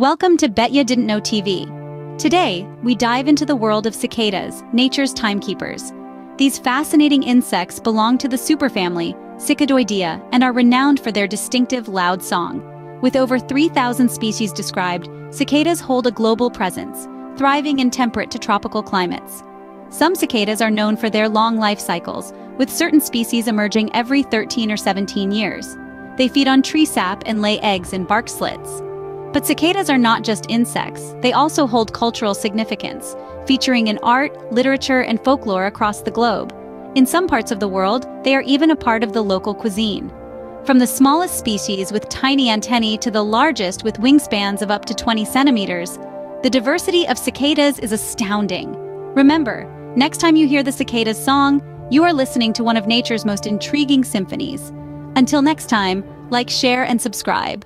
Welcome to Bet Ya Didn't Know TV. Today, we dive into the world of cicadas, nature's timekeepers. These fascinating insects belong to the superfamily, Cicadoidea, and are renowned for their distinctive loud song. With over 3,000 species described, cicadas hold a global presence, thriving in temperate to tropical climates. Some cicadas are known for their long life cycles, with certain species emerging every 13 or 17 years. They feed on tree sap and lay eggs in bark slits. But cicadas are not just insects, they also hold cultural significance, featuring in art, literature, and folklore across the globe. In some parts of the world, they are even a part of the local cuisine. From the smallest species with tiny antennae to the largest with wingspans of up to 20 centimeters, the diversity of cicadas is astounding. Remember, next time you hear the cicada's song, you are listening to one of nature's most intriguing symphonies. Until next time, like, share, and subscribe.